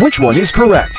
Which one is correct?